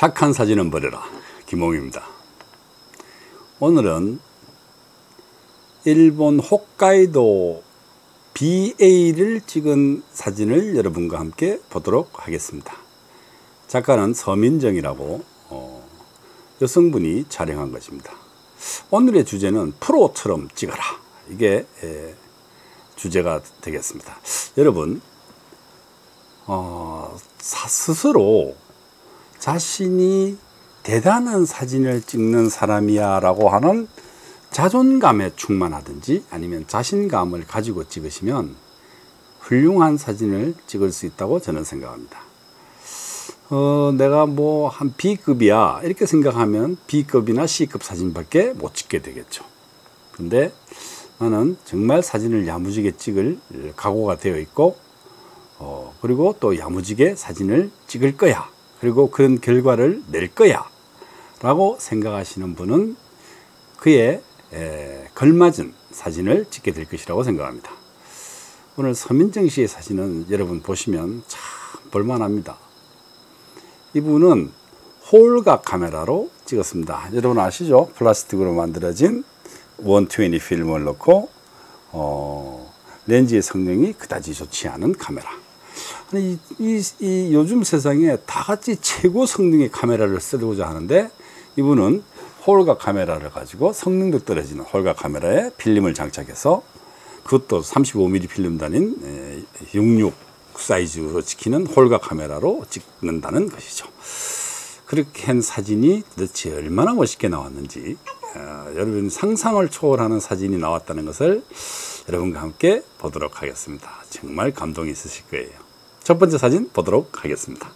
착한 사진은 버려라. 김홍입니다. 오늘은 일본 홋카이도 BA를 찍은 사진을 여러분과 함께 보도록 하겠습니다. 작가는 서민정이라고 어, 여성분이 촬영한 것입니다. 오늘의 주제는 프로처럼 찍어라. 이게 에, 주제가 되겠습니다. 여러분 어, 스스로 자신이 대단한 사진을 찍는 사람이야 라고 하는 자존감에 충만하든지 아니면 자신감을 가지고 찍으시면 훌륭한 사진을 찍을 수 있다고 저는 생각합니다. 어, 내가 뭐 한 B급이야 이렇게 생각하면 B급이나 C급 사진밖에 못 찍게 되겠죠. 근데 나는 정말 사진을 야무지게 찍을 각오가 되어 있고 어, 그리고 또 야무지게 사진을 찍을 거야. 그리고 그런 결과를 낼 거야 라고 생각하시는 분은 그에 에, 걸맞은 사진을 찍게 될 것이라고 생각합니다. 오늘 서민정 씨의 사진은 여러분 보시면 참 볼만합니다. 이분은 홀각 카메라로 찍었습니다. 여러분 아시죠? 플라스틱으로 만들어진 120 필름을 넣고 어, 렌즈의 성능이 그다지 좋지 않은 카메라 이, 이, 이 요즘 세상에 다 같이 최고 성능의 카메라를 쓰고자 하는데 이분은 홀각 카메라를 가지고 성능도 떨어지는 홀각 카메라에 필름을 장착해서 그것도 35mm 필름 단인 66 사이즈로 찍히는 홀각 카메라로 찍는다는 것이죠. 그렇게 한 사진이 도대체 얼마나 멋있게 나왔는지 어, 여러분 상상을 초월하는 사진이 나왔다는 것을 여러분과 함께 보도록 하겠습니다. 정말 감동이 있으실 거예요. 첫 번째 사진 보도록 하겠습니다.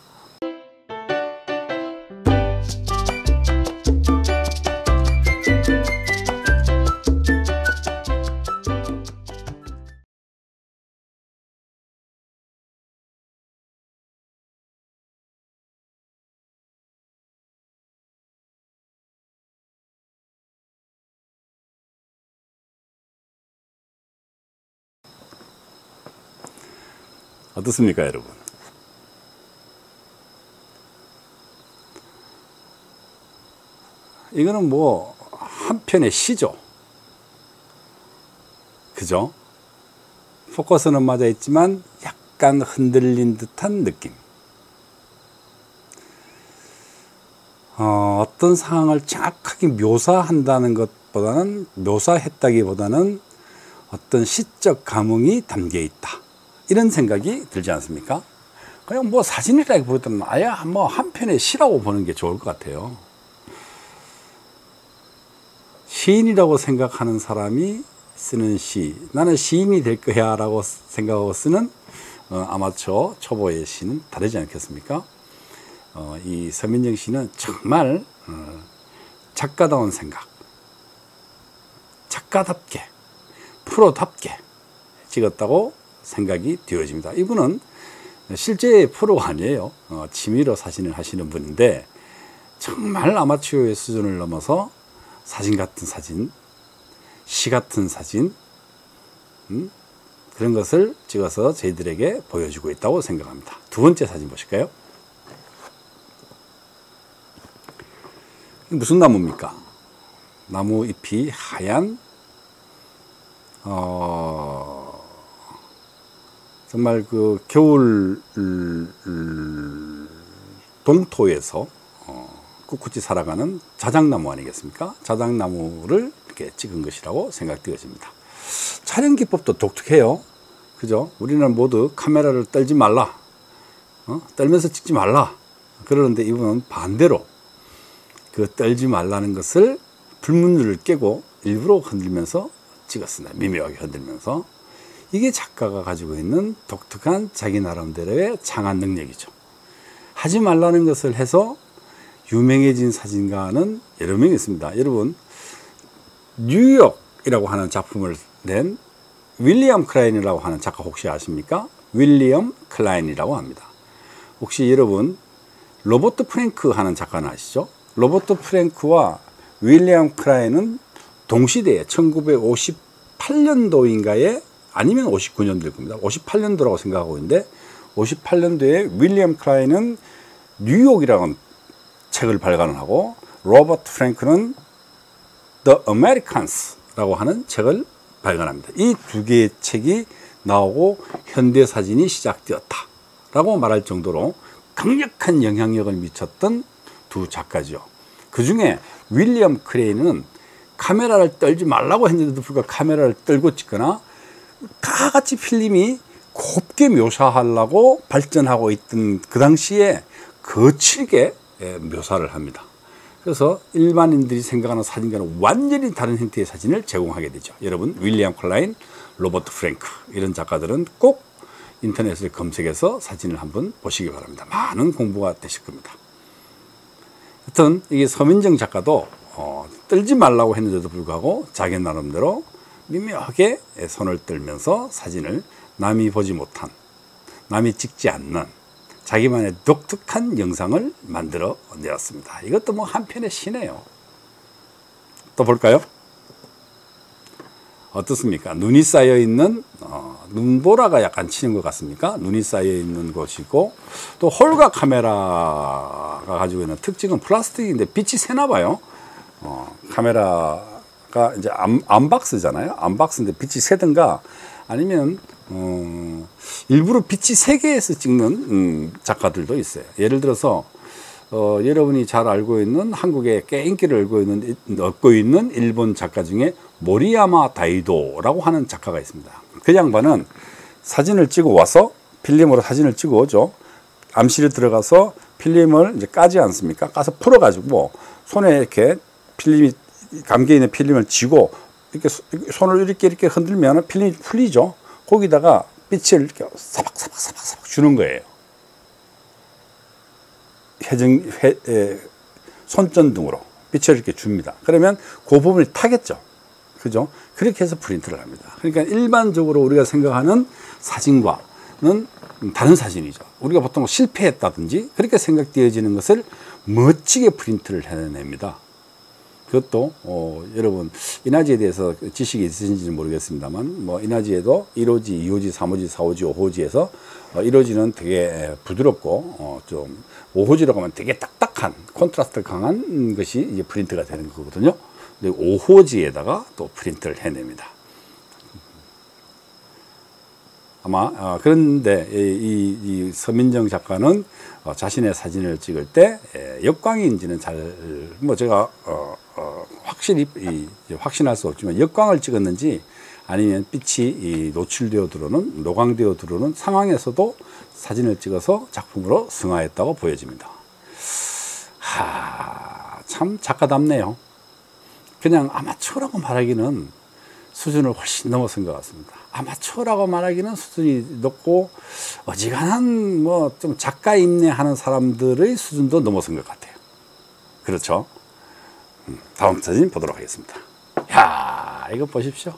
어떻습니까, 여러분? 이거는 뭐 한편의 시죠. 그죠? 포커스는 맞아 있지만 약간 흔들린 듯한 느낌. 어, 어떤 상황을 정확하게 묘사한다는 것보다는 묘사했다기보다는 어떤 시적 감흥이 담겨 있다. 이런 생각이 들지 않습니까? 그냥 뭐 사진이라기보다는 아예 뭐 한편의 시라고 보는 게 좋을 것 같아요. 시인이라고 생각하는 사람이 쓰는 시, 나는 시인이 될 거야 라고 생각하고 쓰는 어, 아마추어 초보의 시는 다르지 않겠습니까? 어, 이 서민정 씨는 정말 어, 작가다운 생각, 작가답게, 프로답게 찍었다고 생각이 되어집니다. 이분은 실제 프로가 아니에요. 어, 취미로 사진을 하시는 분인데 정말 아마추어의 수준을 넘어서 사진 같은 사진, 시 같은 사진, 음? 그런 것을 찍어서 저희들에게 보여주고 있다고 생각합니다. 두 번째 사진 보실까요? 무슨 나무입니까? 나무 잎이 하얀 어, 정말 그 겨울 동토에서 어, 꿋꿋이 살아가는 자작나무 아니겠습니까? 자작나무를 이렇게 찍은 것이라고 생각되어집니다. 촬영 기법도 독특해요. 그죠? 우리는 모두 카메라를 떨지 말라. 어? 떨면서 찍지 말라. 그러는데 이분은 반대로 그 떨지 말라는 것을 불문율을 깨고 일부러 흔들면서 찍었습니다. 미묘하게 흔들면서. 이게 작가가 가지고 있는 독특한 자기 나름대로의 장한 능력이죠. 하지 말라는 것을 해서 유명해진 사진가는 여러 명 있습니다. 여러분, 뉴욕이라고 하는 작품을 낸 윌리엄 클라인이라고 하는 작가 혹시 아십니까? 윌리엄 클라인이라고 합니다. 혹시 여러분, 로버트 프랭크 하는 작가는 아시죠? 로버트 프랭크와 윌리엄 클라인은 동시대에 1958년도인가에 아니면 59년도일 겁니다. 58년도라고 생각하고 있는데 58년도에 윌리엄 클라인은 뉴욕이라는 책을 발간을 하고 로버트 프랭크는 The Americans라고 하는 책을 발간합니다. 이 두 개의 책이 나오고 현대 사진이 시작되었다라고 말할 정도로 강력한 영향력을 미쳤던 두 작가죠. 그 중에 윌리엄 크레이는 카메라를 떨지 말라고 했는데도 불구하고 카메라를 떨고 찍거나 다 같이 필름이 곱게 묘사하려고 발전하고 있던 그 당시에 거칠게 예, 묘사를 합니다. 그래서 일반인들이 생각하는 사진과는 완전히 다른 형태의 사진을 제공하게 되죠. 여러분 윌리엄 클라인, 로버트 프랭크 이런 작가들은 꼭 인터넷을 검색해서 사진을 한번 보시기 바랍니다. 많은 공부가 되실 겁니다. 하여튼 이게 서민정 작가도 어, 떨지 말라고 했는데도 불구하고 자기 나름대로 미묘하게 손을 떨면서 사진을 남이 보지 못한 남이 찍지 않는 자기만의 독특한 영상을 만들어 내었습니다. 이것도 뭐 한편의 시네요. 또 볼까요? 어떻습니까? 눈이 쌓여 있는 어, 눈보라가 약간 치는 것 같습니까? 눈이 쌓여 있는 곳이고 또 홀가 카메라가 가지고 있는 특징은 플라스틱인데 빛이 새나 봐요. 어, 카메라 가 이제 암, 암박스잖아요. 암박스인데 빛이 새든가 아니면 어, 일부러 빛이 세개에서 찍는 음, 작가들도 있어요. 예를 들어서 어, 여러분이 잘 알고 있는 한국의 꽤 인기를 얻고 있는, 얻고 있는 일본 작가 중에 모리야마 다이도라고 하는 작가가 있습니다. 그 양반은 사진을 찍어 와서 필름으로 사진을 찍어 오죠. 암실에 들어가서 필름을 이제 까지 않습니까? 까서 풀어가지고 손에 이렇게 필름이 감겨 있는 필름을 쥐고 이렇게 손을 이렇게 이렇게 흔들면 필름이 풀리죠. 거기다가 빛을 이렇게 사박사박 사박사박 주는 거예요. 회전, 회, 에, 손전등으로 빛을 이렇게 줍니다. 그러면 그 부분을 타겠죠. 그죠? 그렇게 해서 프린트를 합니다. 그러니까 일반적으로 우리가 생각하는 사진과는 다른 사진이죠. 우리가 보통 실패했다든지 그렇게 생각되어지는 것을 멋지게 프린트를 해냅니다. 그것도 어, 여러분 인화지에 대해서 지식이 있으신지는 모르겠습니다만 뭐 인화지에도 1호지, 2호지, 3호지, 4호지, 5호지에서 어, 1호지는 되게 부드럽고 어, 좀 5호지라고 하면 되게 딱딱한 콘트라스트 강한 것이 이제 프린트가 되는 거거든요. 근데 5호지에다가 또 프린트를 해냅니다. 아마 어, 그런데 이, 이, 서민정 작가는 어, 자신의 사진을 찍을 때 에, 역광인지는 잘 뭐 제가 어, 어, 확실히 이, 확신할 수 없지만 역광을 찍었는지 아니면 빛이 노출되어 들어오는 노광되어 들어오는 상황에서도 사진을 찍어서 작품으로 승화했다고 보여집니다. 하, 참 작가답네요. 그냥 아마추어라고 말하기는 수준을 훨씬 넘어선 것 같습니다. 아마추어라고 말하기는 수준이 높고 어지간한 뭐 좀 작가 임내하는 사람들의 수준도 넘어선 것 같아요. 그렇죠? 음, 다음 사진 보도록 하겠습니다. 야, 이거 보십시오.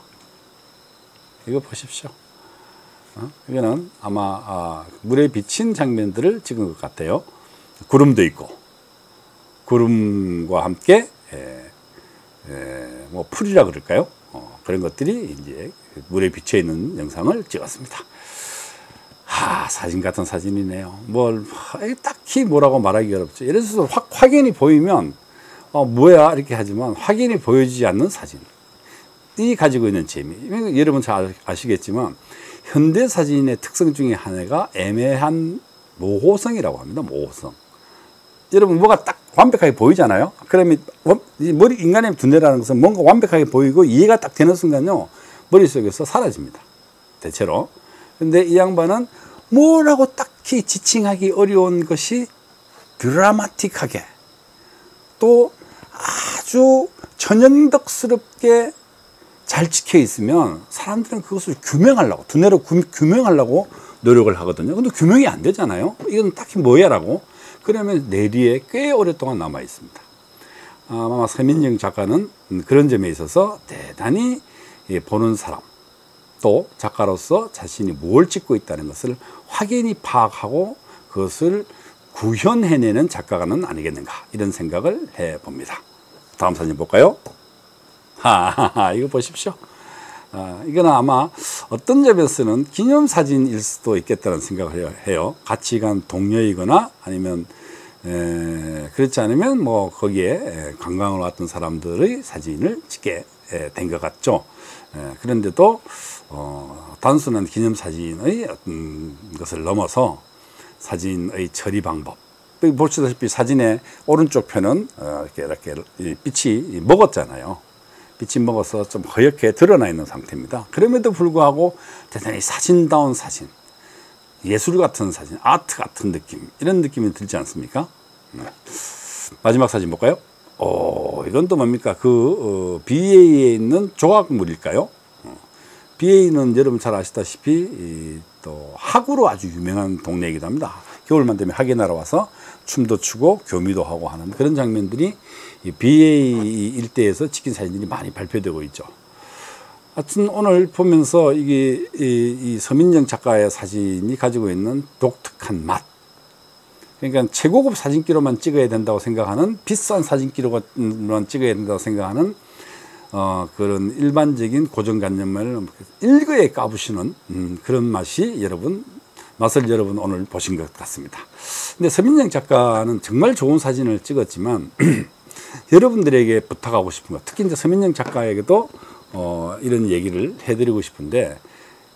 이거 보십시오. 어? 이거는 아마 아, 물에 비친 장면들을 찍은 것 같아요. 구름도 있고 구름과 함께 에, 에, 뭐 풀이라 그럴까요? 어, 그런 것들이 이제 물에 비쳐 있는 영상을 찍었습니다. 하, 사진 같은 사진이네요. 뭘 딱히 뭐라고 말하기 어렵죠. 예를 들어서 확, 확연히 보이면 어, 뭐야 이렇게 하지만 확연히 보여지지 않는 사진. 이 가지고 있는 재미. 여러분 잘 아시겠지만 현대 사진의 특성 중에 하나가 애매한 모호성이라고 합니다. 모호성. 여러분 뭐가 딱 완벽하게 보이잖아요. 그러면 머리 인간의 두뇌라는 것은 뭔가 완벽하게 보이고 이해가 딱 되는 순간요 머릿속에서 사라집니다. 대체로. 근데 이 양반은 뭐라고 딱히 지칭하기 어려운 것이 드라마틱하게 또 아주 전형덕스럽게 잘 찍혀 있으면 사람들은 그것을 규명하려고 두뇌로 규명하려고 노력을 하거든요. 근데 규명이 안 되잖아요. 이건 딱히 뭐야라고. 그러면 뇌리에 꽤 오랫동안 남아 있습니다. 아마 서민영 작가는 그런 점에 있어서 대단히 보는 사람 또 작가로서 자신이 뭘 찍고 있다는 것을 확연히 파악하고 그것을 구현해내는 작가는 아니겠는가 이런 생각을 해봅니다. 다음 사진 볼까요? 하하하 이거 보십시오. 아, 이거는 아마 어떤 점에서는 기념사진일 수도 있겠다는 생각을 해요. 같이 간 동료이거나 아니면 에, 그렇지 않으면 뭐 거기에 관광을 왔던 사람들의 사진을 찍게 된 것 같죠. 에, 그런데도 어, 단순한 기념 사진의 어떤 것을 넘어서 사진의 처리 방법. 보시다시피 사진의 오른쪽 편은 어, 이렇게 이렇게 빛이 먹었잖아요. 빛이 먹어서 좀 허옇게 드러나 있는 상태입니다. 그럼에도 불구하고 대단히 사진다운 사진, 예술 같은 사진, 아트 같은 느낌 이런 느낌이 들지 않습니까? 네. 마지막 사진 볼까요? 오, 이건 또 뭡니까? 그 어, BA에 있는 조각물일까요? 어, BA는 여러분 잘 아시다시피 이, 또 학으로 아주 유명한 동네이기도 합니다. 겨울만 되면 학에 날아와서 춤도 추고 교미도 하고 하는 그런 장면들이 이 BA 일대에서 찍힌 사진들이 많이 발표되고 있죠. 하여튼 오늘 보면서 이게 이, 이 서민정 작가의 사진이 가지고 있는 독특한 맛. 그러니까 최고급 사진기로만 찍어야 된다고 생각하는 비싼 사진기로만 찍어야 된다고 생각하는 어, 그런 일반적인 고정관념을 일거에 까부시는 음, 그런 맛이 여러분 맛을 여러분 오늘 보신 것 같습니다. 근데 서민영 작가는 정말 좋은 사진을 찍었지만 여러분들에게 부탁하고 싶은 것, 특히 이제 서민영 작가에게도 어, 이런 얘기를 해드리고 싶은데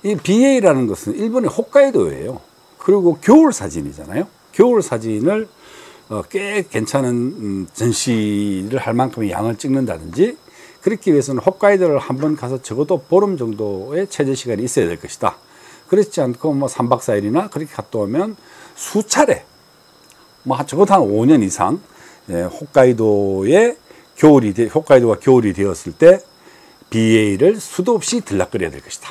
이 BA라는 것은 일본의 홋카이도예요. 그리고 겨울 사진이잖아요. 겨울 사진을 어, 꽤 괜찮은 음, 전시를 할 만큼의 양을 찍는다든지 그렇기 위해서는 홋카이도를 한번 가서 적어도 보름 정도의 체제 시간이 있어야 될 것이다. 그렇지 않고 뭐 3박 4일이나 그렇게 갔다 오면 수차례 뭐 적어도 한 5년 이상 예, 홋카이도의 겨울이 홋카이도가 겨울이 되었을 때 BA를 수도 없이 들락거려야 될 것이다.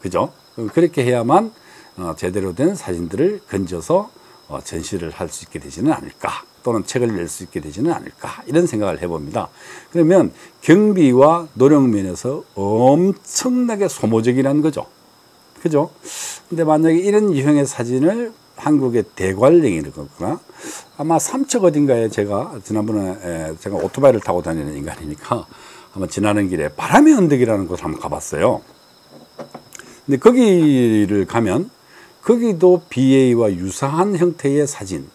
그죠? 그렇게 해야만 어, 제대로 된 사진들을 건져서 어, 전시를 할 수 있게 되지는 않을까 또는 책을 낼 수 있게 되지는 않을까 이런 생각을 해봅니다. 그러면 경비와 노력 면에서 엄청나게 소모적이라는 거죠. 그죠? 근데 만약에 이런 유형의 사진을 한국의 대관령이거나 아마 삼척 어딘가에 제가 지난번에 제가 오토바이를 타고 다니는 인간이니까 아마 지나는 길에 바람의 언덕이라는 곳을 한번 가봤어요. 근데 거기를 가면 거기도 BA와 유사한 형태의 사진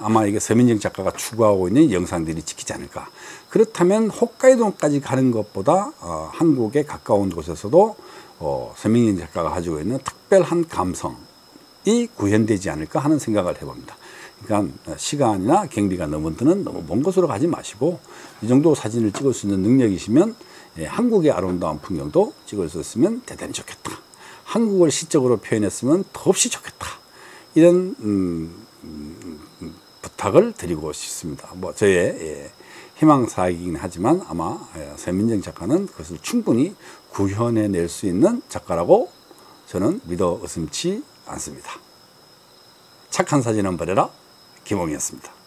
아마 이게 서민정 작가가 추구하고 있는 영상들이 찍히지 않을까. 그렇다면 홋카이도까지 가는 것보다 어, 한국에 가까운 곳에서도 어, 서민인 작가가 가지고 있는 특별한 감성이 구현되지 않을까 하는 생각을 해봅니다. 그러니까 시간이나 경비가 너무 드는 너무 먼 곳으로 가지 마시고 이 정도 사진을 찍을 수 있는 능력이시면 예, 한국의 아름다운 풍경도 찍을 수 있으면 대단히 좋겠다. 한국을 시적으로 표현했으면 더없이 좋겠다. 이런 음, 음, 부탁을 드리고 싶습니다. 뭐 저의 예, 희망사이긴 하지만 아마 예, 세민정 작가는 그것을 충분히 구현해낼 수 있는 작가라고 저는 믿어 의심치 않습니다. 착한 사진은 버려라 김홍이었습니다.